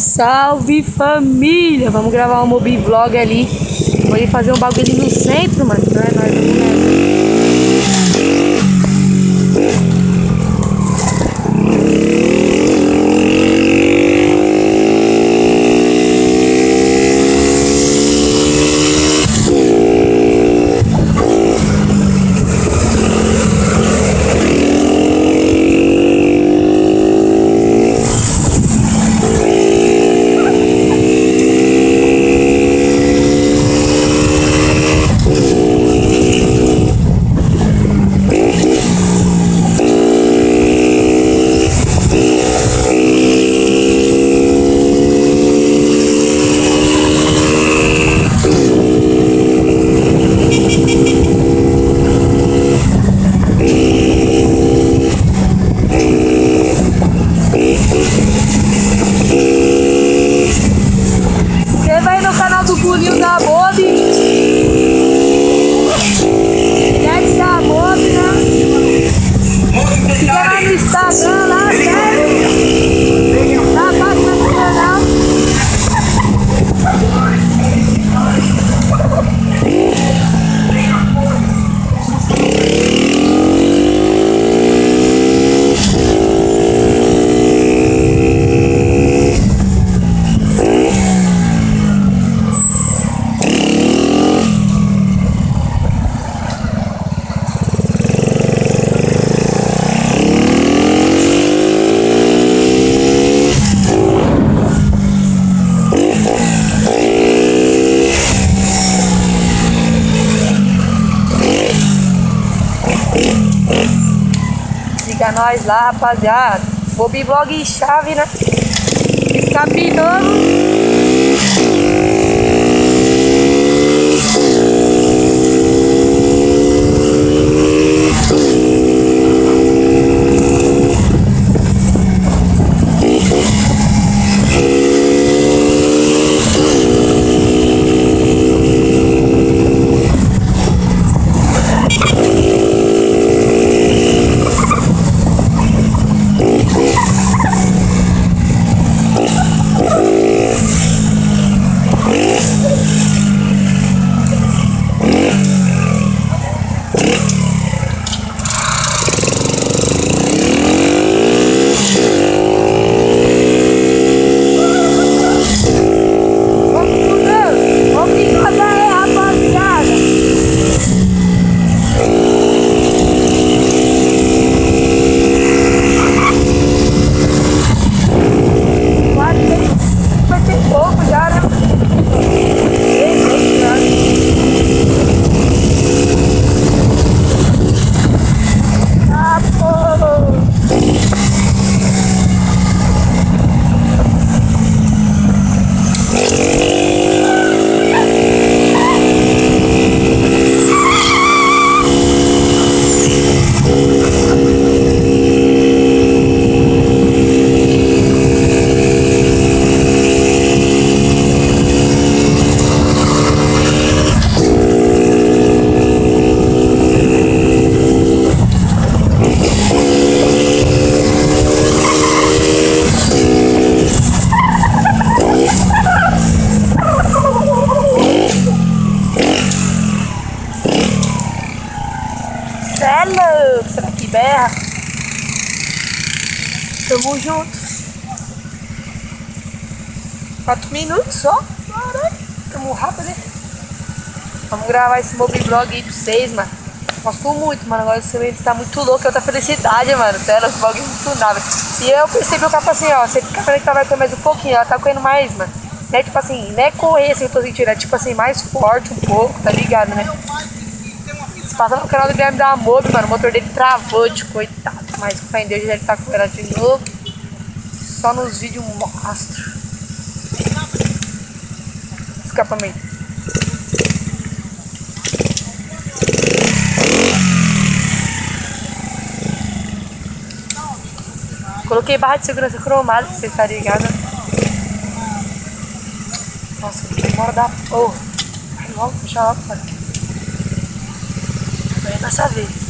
Salve família! Vamos gravar um mobi vlog ali. Vou ir fazer um bagulho no centro, mano. Então é nóis, vamos nessa. Se inscreva aí no canal do Gulinho da Mob. Segue da Mob, né? Siga lá no Instagram, lá, segue. Tá passando o canal. Siga nós lá, rapaziada. Bobi Blog chave, né? Escapinando. Tamo junto. Quatro minutos só? Caralho, tamo rápido, né? Vamos gravar esse mobiblog aí pra vocês, mano. Gosto muito, mano. Agora esse momento tá muito louco, é outra felicidade, mano. Sério, esse bagulho é muito nada. E eu percebi o capa assim, ó. Você fica vendo que ela vai correr mais um pouquinho, ela tá correndo mais, mano. Não é tipo assim, não é correr assim, eu tô sentindo, é tipo assim, mais forte um pouco, tá ligado, né? Se passar no canal do Guilherme da Mob, mano, o motor dele travou de coitado. Mas com fé em Deus, ele tá com ela de novo. Só nos vídeos mostro. Escapamento. Coloquei barra de segurança cromada, pra você estar ligado. Nossa, que demora da porra. Vai logo, puxa logo, cara. Vai dessa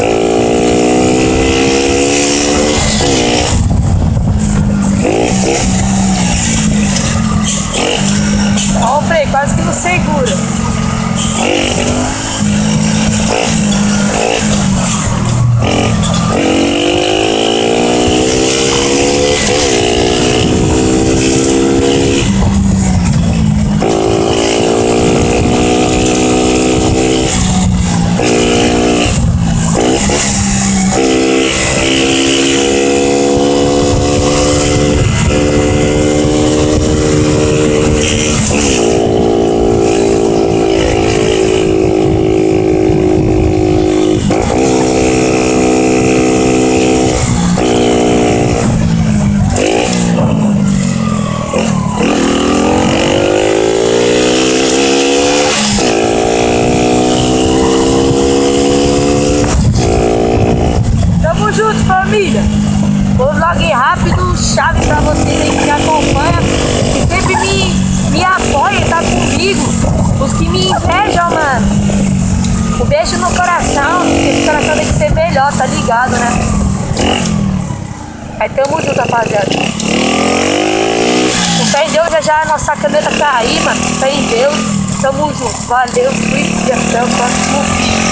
Asshole. Família. Vou vlog rápido, chave pra vocês aí que me acompanham, que sempre me, me apoiam, tá comigo. Os que me invejam, mano. Um beijo no coração, esse coração tem que ser melhor, tá ligado, né? Aí tamo junto, rapaziada. Com fé em Deus, já já a nossa caneta tá aí, mano. Com fé em Deus. Tamo junto. Valeu, fui até o próximo vídeo.